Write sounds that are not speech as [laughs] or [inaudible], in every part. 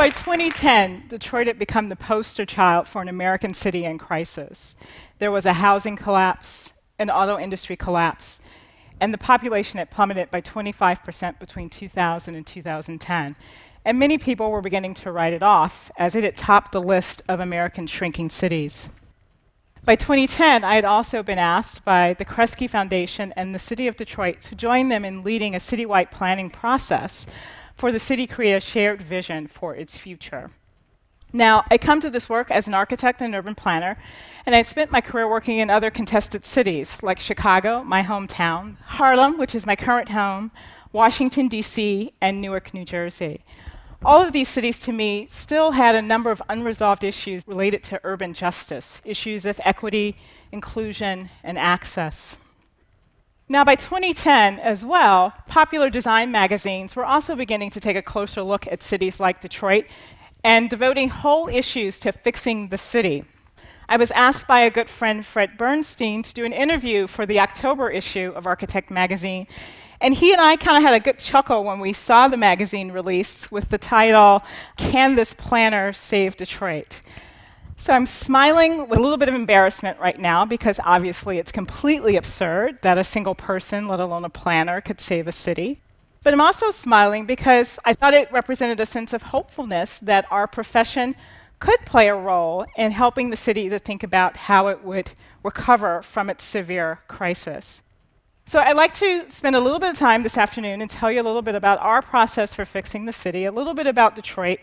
By 2010, Detroit had become the poster child for an American city in crisis. There was a housing collapse, an auto industry collapse, and the population had plummeted by 25% between 2000 and 2010. And many people were beginning to write it off as it had topped the list of American shrinking cities. By 2010, I had also been asked by the Kresge Foundation and the City of Detroit to join them in leading a citywide planning process for the city create a shared vision for its future. Now, I come to this work as an architect and urban planner, and I spent my career working in other contested cities like Chicago, my hometown, Harlem, which is my current home, Washington, D.C., and Newark, New Jersey. All of these cities, to me, still had a number of unresolved issues related to urban justice, issues of equity, inclusion, and access. Now, by 2010 as well, popular design magazines were also beginning to take a closer look at cities like Detroit and devoting whole issues to fixing the city. I was asked by a good friend, Fred Bernstein, to do an interview for the October issue of Architect magazine. And he and I kind of had a good chuckle when we saw the magazine released with the title, Can This Planner Save Detroit? So I'm smiling with a little bit of embarrassment right now because obviously it's completely absurd that a single person, let alone a planner, could save a city. But I'm also smiling because I thought it represented a sense of hopefulness that our profession could play a role in helping the city to think about how it would recover from its severe crisis. So I'd like to spend a little bit of time this afternoon and tell you a little bit about our process for fixing the city, a little bit about Detroit,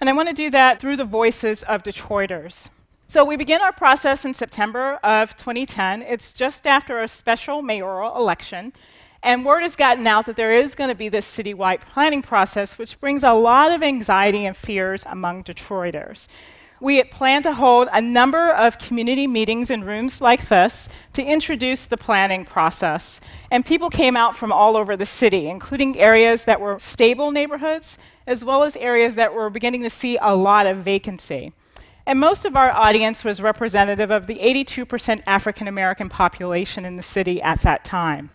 and I want to do that through the voices of Detroiters. So we begin our process in September of 2010. It's just after a special mayoral election. And word has gotten out that there is going to be this citywide planning process, which brings a lot of anxiety and fears among Detroiters. We planned to hold a number of community meetings in rooms like this to introduce the planning process. And people came out from all over the city, including areas that were stable neighborhoods, as well as areas that were beginning to see a lot of vacancy. And most of our audience was representative of the 82% African American population in the city at that time.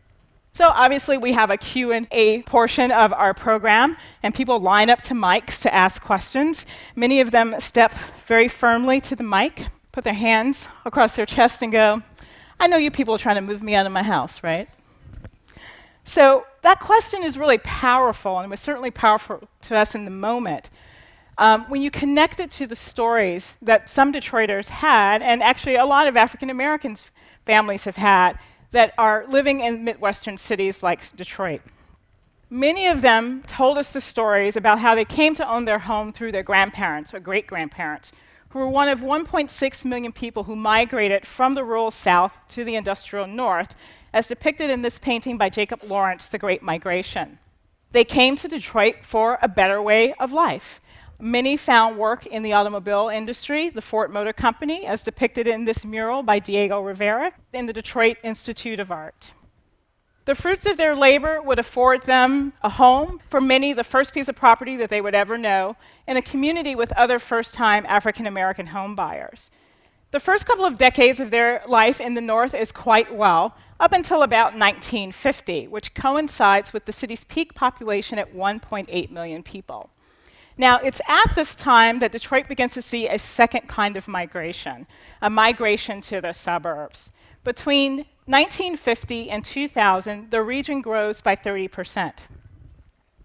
So obviously we have a Q&A portion of our program and people line up to mics to ask questions. Many of them step very firmly to the mic, put their hands across their chest and go, I know you people are trying to move me out of my house, right? So that question is really powerful and it was certainly powerful to us in the moment. Um, when you connect it to the stories that some Detroiters had, and actually a lot of African Americans families have had, that are living in Midwestern cities like Detroit. Many of them told us the stories about how they came to own their home through their grandparents or great grandparents, who were one of 1.6 million people who migrated from the rural South to the industrial North, as depicted in this painting by Jacob Lawrence, The Great Migration. They came to Detroit for a better way of life. Many found work in the automobile industry, the Ford Motor Company, as depicted in this mural by Diego Rivera in the Detroit Institute of Art. The fruits of their labor would afford them a home, for many, the first piece of property that they would ever know, in a community with other first time African American home buyers. The first couple of decades of their life in the North is quite well, up until about 1950, which coincides with the city's peak population at 1.8 million people. Now, it's at this time that Detroit begins to see a second kind of migration, a migration to the suburbs. Between 1950 and 2000, the region grows by 30%.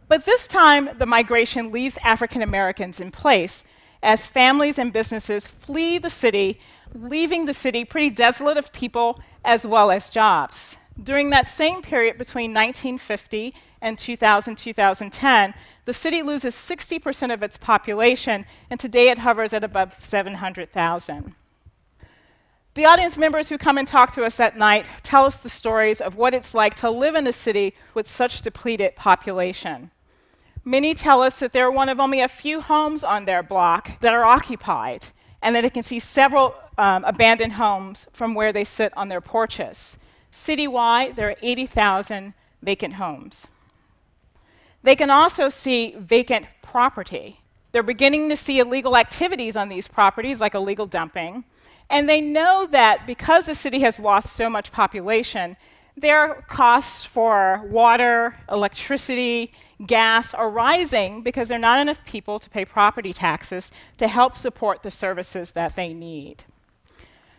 But this time, the migration leaves African Americans in place as families and businesses flee the city, leaving the city pretty desolate of people as well as jobs. During that same period between 1950 and 2000 2010, the city loses 60% of its population, and today it hovers at above 700,000. The audience members who come and talk to us at night tell us the stories of what it's like to live in a city with such depleted population. Many tell us that they're one of only a few homes on their block that are occupied, and that they can see several um, abandoned homes from where they sit on their porches. Citywide, there are 80,000 vacant homes. They can also see vacant property. They're beginning to see illegal activities on these properties, like illegal dumping. And they know that because the city has lost so much population, their costs for water, electricity, gas are rising because there are not enough people to pay property taxes to help support the services that they need.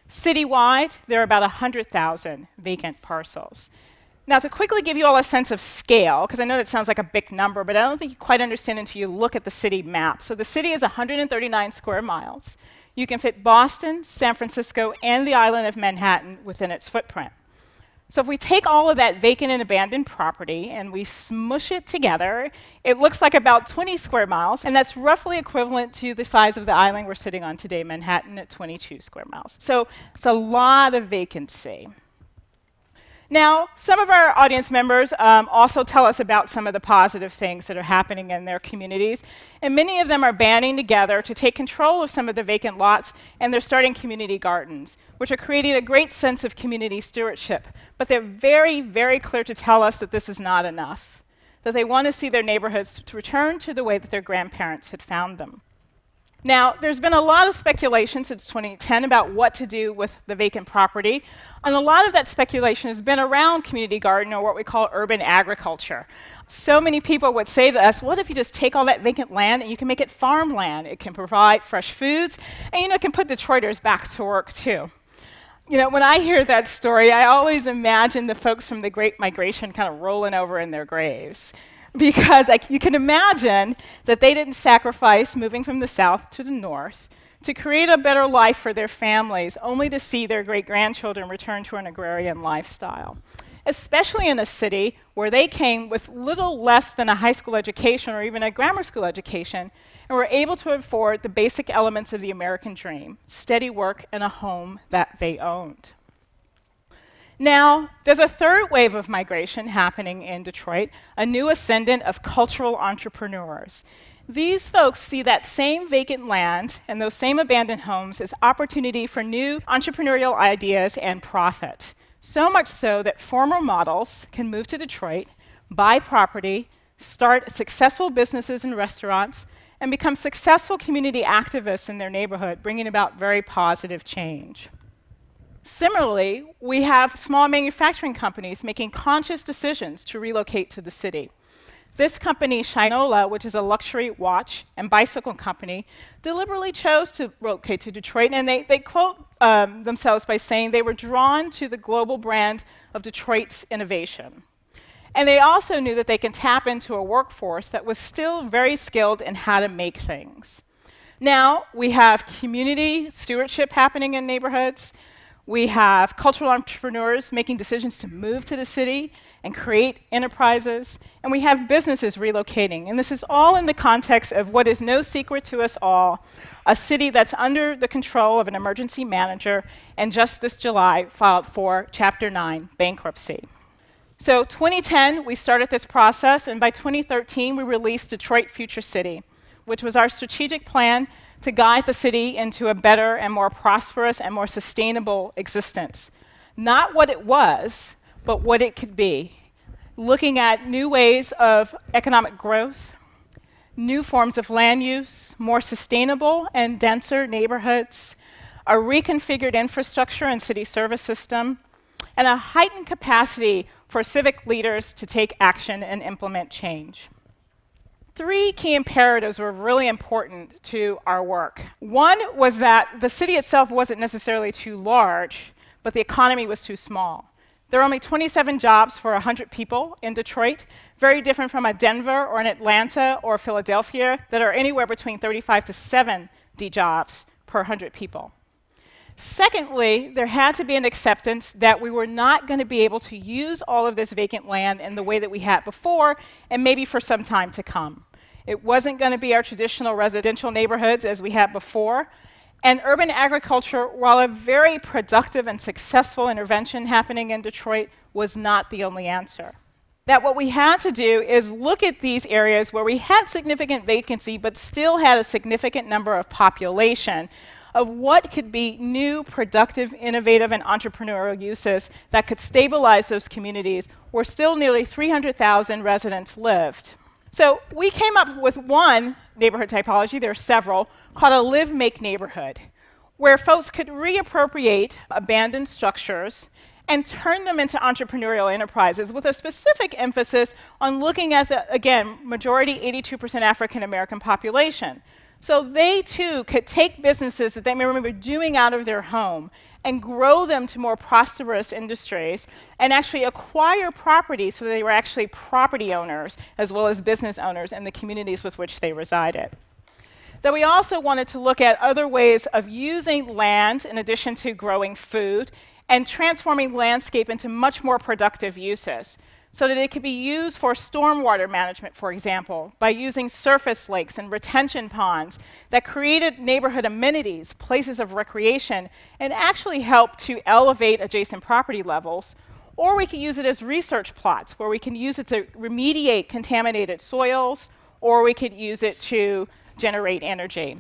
Citywide, there are about 100,000 vacant parcels. Now, to quickly give you all a sense of scale, because I know that sounds like a big number, but I don't think you quite understand until you look at the city map. So the city is 139 square miles. You can fit Boston, San Francisco, and the island of Manhattan within its footprint. So if we take all of that vacant and abandoned property and we smush it together, it looks like about 20 square miles, and that's roughly equivalent to the size of the island we're sitting on today, Manhattan, at 22 square miles. So it's a lot of vacancy. Now, some of our audience members um, also tell us about some of the positive things that are happening in their communities, and many of them are banding together to take control of some of the vacant lots, and they're starting community gardens, which are creating a great sense of community stewardship. But they're very, very clear to tell us that this is not enough, that they want to see their neighborhoods to return to the way that their grandparents had found them. Now, there's been a lot of speculation since 2010 about what to do with the vacant property, and a lot of that speculation has been around community garden or what we call urban agriculture. So many people would say to us, what if you just take all that vacant land and you can make it farmland? It can provide fresh foods, and you know, it can put Detroiters back to work too. You know, when I hear that story, I always imagine the folks from the Great Migration kind of rolling over in their graves [laughs] because you can imagine that they didn't sacrifice moving from the south to the north to create a better life for their families, only to see their great grandchildren return to an agrarian lifestyle. Especially in a city where they came with little less than a high school education or even a grammar school education and were able to afford the basic elements of the American dream steady work and a home that they owned. Now, there's a third wave of migration happening in Detroit, a new ascendant of cultural entrepreneurs. These folks see that same vacant land and those same abandoned homes as opportunity for new entrepreneurial ideas and profit. So much so that former models can move to Detroit, buy property, start successful businesses and restaurants, and become successful community activists in their neighborhood, bringing about very positive change. Similarly, we have small manufacturing companies making conscious decisions to relocate to the city. This company, Shinola, which is a luxury watch and bicycle company, deliberately chose to relocate to Detroit, and they, they quote um, themselves by saying they were drawn to the global brand of Detroit's innovation. And they also knew that they can tap into a workforce that was still very skilled in how to make things. Now, we have community stewardship happening in neighborhoods. We have cultural entrepreneurs making decisions to move to the city and create enterprises. And we have businesses relocating. And this is all in the context of what is no secret to us all a city that's under the control of an emergency manager and just this July filed for Chapter 9 bankruptcy. So, 2010, we started this process, and by 2013, we released Detroit Future City, which was our strategic plan to guide the city into a better and more prosperous and more sustainable existence. Not what it was, but what it could be. Looking at new ways of economic growth, new forms of land use, more sustainable and denser neighborhoods, a reconfigured infrastructure and city service system, and a heightened capacity for civic leaders to take action and implement change three key imperatives were really important to our work. One was that the city itself wasn't necessarily too large, but the economy was too small. There are only 27 jobs for 100 people in Detroit, very different from a Denver or an Atlanta or Philadelphia that are anywhere between 35 to 70 jobs per 100 people. Secondly, there had to be an acceptance that we were not going to be able to use all of this vacant land in the way that we had before, and maybe for some time to come. It wasn't going to be our traditional residential neighborhoods as we had before. And urban agriculture, while a very productive and successful intervention happening in Detroit, was not the only answer. That what we had to do is look at these areas where we had significant vacancy but still had a significant number of population of what could be new, productive, innovative, and entrepreneurial uses that could stabilize those communities where still nearly 300,000 residents lived. So we came up with one neighborhood typology, there are several, called a live make neighborhood, where folks could reappropriate abandoned structures and turn them into entrepreneurial enterprises with a specific emphasis on looking at the, again, majority 82% African American population. So they too could take businesses that they may remember doing out of their home and grow them to more prosperous industries and actually acquire property so that they were actually property owners as well as business owners in the communities with which they resided. That we also wanted to look at other ways of using land in addition to growing food and transforming landscape into much more productive uses so that it could be used for stormwater management, for example, by using surface lakes and retention ponds that created neighborhood amenities, places of recreation, and actually helped to elevate adjacent property levels. Or we could use it as research plots, where we can use it to remediate contaminated soils, or we could use it to generate energy.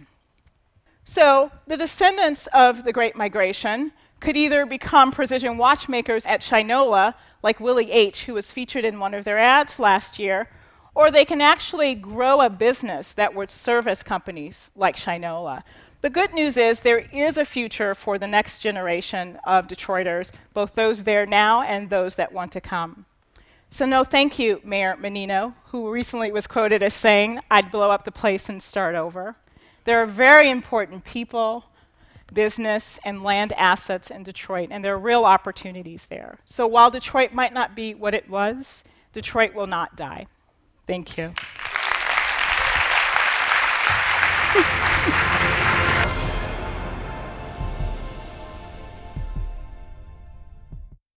So the descendants of the Great Migration could either become precision watchmakers at Shinola, like Willie H., who was featured in one of their ads last year, or they can actually grow a business that would service companies like Shinola. The good news is there is a future for the next generation of Detroiters, both those there now and those that want to come. So, no, thank you, Mayor Menino, who recently was quoted as saying, I'd blow up the place and start over. There are very important people, business, and land assets in Detroit, and there are real opportunities there. So while Detroit might not be what it was, Detroit will not die. Thank you. [laughs]